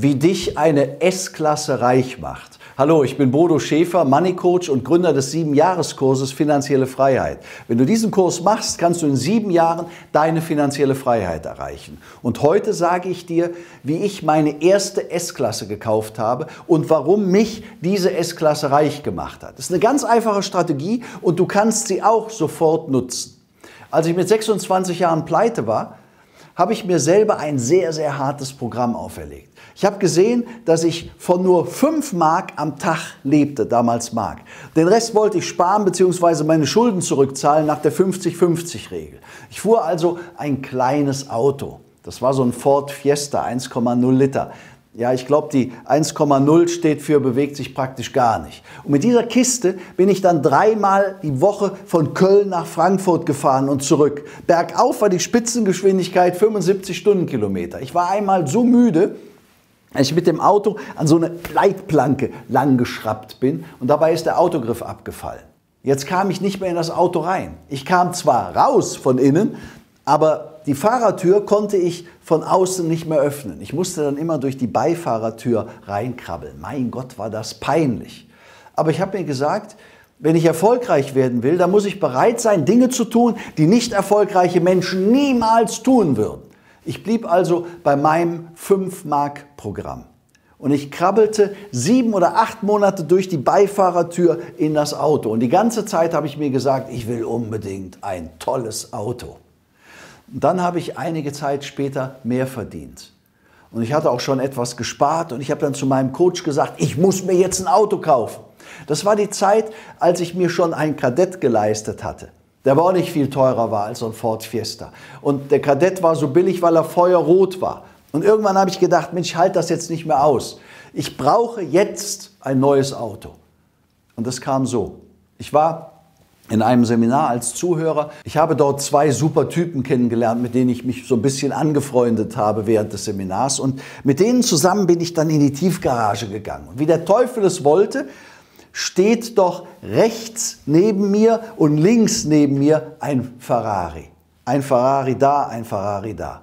wie dich eine S-Klasse reich macht. Hallo, ich bin Bodo Schäfer, Money Coach und Gründer des sieben Jahreskurses Finanzielle Freiheit. Wenn du diesen Kurs machst, kannst du in sieben Jahren deine finanzielle Freiheit erreichen. Und heute sage ich dir, wie ich meine erste S-Klasse gekauft habe und warum mich diese S-Klasse reich gemacht hat. Das ist eine ganz einfache Strategie und du kannst sie auch sofort nutzen. Als ich mit 26 Jahren pleite war, habe ich mir selber ein sehr, sehr hartes Programm auferlegt. Ich habe gesehen, dass ich von nur 5 Mark am Tag lebte, damals Mark. Den Rest wollte ich sparen bzw. meine Schulden zurückzahlen nach der 50-50-Regel. Ich fuhr also ein kleines Auto. Das war so ein Ford Fiesta 1,0 Liter. Ja, ich glaube, die 1,0 steht für bewegt sich praktisch gar nicht. Und mit dieser Kiste bin ich dann dreimal die Woche von Köln nach Frankfurt gefahren und zurück. Bergauf war die Spitzengeschwindigkeit 75 Stundenkilometer. Ich war einmal so müde, als ich mit dem Auto an so eine Leitplanke langgeschraubt bin und dabei ist der Autogriff abgefallen. Jetzt kam ich nicht mehr in das Auto rein. Ich kam zwar raus von innen, aber die Fahrertür konnte ich von außen nicht mehr öffnen. Ich musste dann immer durch die Beifahrertür reinkrabbeln. Mein Gott, war das peinlich. Aber ich habe mir gesagt, wenn ich erfolgreich werden will, dann muss ich bereit sein, Dinge zu tun, die nicht erfolgreiche Menschen niemals tun würden. Ich blieb also bei meinem 5-Mark-Programm. Und ich krabbelte sieben oder acht Monate durch die Beifahrertür in das Auto. Und die ganze Zeit habe ich mir gesagt, ich will unbedingt ein tolles Auto. Und dann habe ich einige Zeit später mehr verdient. Und ich hatte auch schon etwas gespart und ich habe dann zu meinem Coach gesagt, ich muss mir jetzt ein Auto kaufen. Das war die Zeit, als ich mir schon ein Kadett geleistet hatte. Der war auch nicht viel teurer war als so ein Ford Fiesta. Und der Kadett war so billig, weil er feuerrot war. Und irgendwann habe ich gedacht, Mensch, ich halte das jetzt nicht mehr aus. Ich brauche jetzt ein neues Auto. Und das kam so. Ich war in einem Seminar als Zuhörer. Ich habe dort zwei super Typen kennengelernt, mit denen ich mich so ein bisschen angefreundet habe während des Seminars. Und mit denen zusammen bin ich dann in die Tiefgarage gegangen. Und wie der Teufel es wollte, steht doch rechts neben mir und links neben mir ein Ferrari. Ein Ferrari da, ein Ferrari da.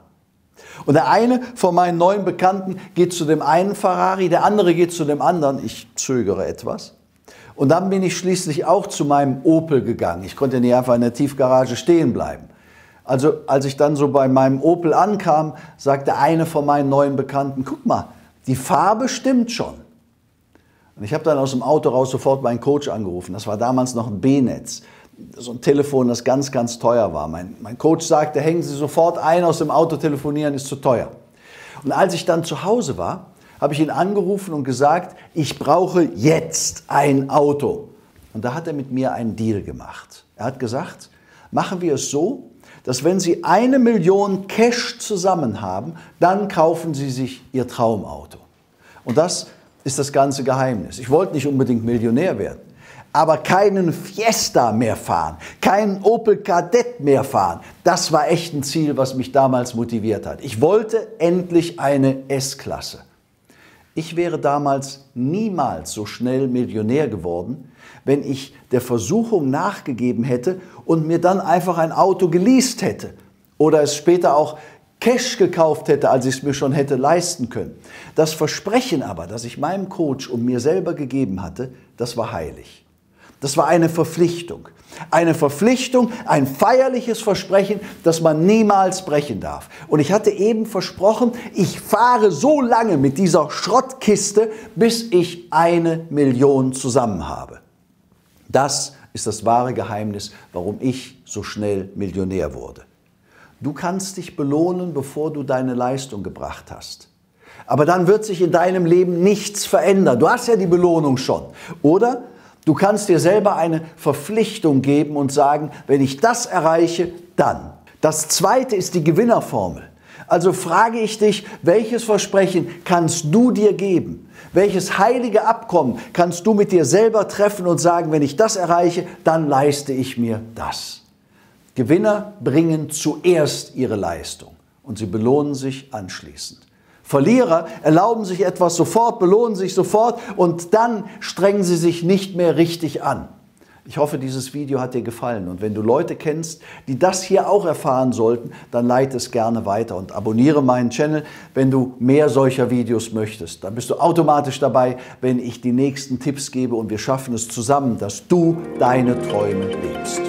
Und der eine von meinen neuen Bekannten geht zu dem einen Ferrari, der andere geht zu dem anderen. Ich zögere etwas. Und dann bin ich schließlich auch zu meinem Opel gegangen. Ich konnte nicht einfach in der Tiefgarage stehen bleiben. Also als ich dann so bei meinem Opel ankam, sagte eine von meinen neuen Bekannten, guck mal, die Farbe stimmt schon. Und ich habe dann aus dem Auto raus sofort meinen Coach angerufen. Das war damals noch ein B-Netz. So ein Telefon, das ganz, ganz teuer war. Mein, mein Coach sagte, hängen Sie sofort ein, aus dem Auto telefonieren ist zu teuer. Und als ich dann zu Hause war, habe ich ihn angerufen und gesagt, ich brauche jetzt ein Auto. Und da hat er mit mir einen Deal gemacht. Er hat gesagt, machen wir es so, dass wenn Sie eine Million Cash zusammen haben, dann kaufen Sie sich Ihr Traumauto. Und das ist das ganze Geheimnis. Ich wollte nicht unbedingt Millionär werden, aber keinen Fiesta mehr fahren, keinen Opel Kadett mehr fahren. Das war echt ein Ziel, was mich damals motiviert hat. Ich wollte endlich eine S-Klasse. Ich wäre damals niemals so schnell Millionär geworden, wenn ich der Versuchung nachgegeben hätte und mir dann einfach ein Auto geleast hätte oder es später auch Cash gekauft hätte, als ich es mir schon hätte leisten können. Das Versprechen aber, das ich meinem Coach und mir selber gegeben hatte, das war heilig. Das war eine Verpflichtung. Eine Verpflichtung, ein feierliches Versprechen, das man niemals brechen darf. Und ich hatte eben versprochen, ich fahre so lange mit dieser Schrottkiste, bis ich eine Million zusammen habe. Das ist das wahre Geheimnis, warum ich so schnell Millionär wurde. Du kannst dich belohnen, bevor du deine Leistung gebracht hast. Aber dann wird sich in deinem Leben nichts verändern. Du hast ja die Belohnung schon. Oder Du kannst dir selber eine Verpflichtung geben und sagen, wenn ich das erreiche, dann. Das zweite ist die Gewinnerformel. Also frage ich dich, welches Versprechen kannst du dir geben? Welches heilige Abkommen kannst du mit dir selber treffen und sagen, wenn ich das erreiche, dann leiste ich mir das? Gewinner bringen zuerst ihre Leistung und sie belohnen sich anschließend. Verlierer erlauben sich etwas sofort, belohnen sich sofort und dann strengen sie sich nicht mehr richtig an. Ich hoffe, dieses Video hat dir gefallen und wenn du Leute kennst, die das hier auch erfahren sollten, dann leite es gerne weiter und abonniere meinen Channel, wenn du mehr solcher Videos möchtest. Dann bist du automatisch dabei, wenn ich die nächsten Tipps gebe und wir schaffen es zusammen, dass du deine Träume lebst.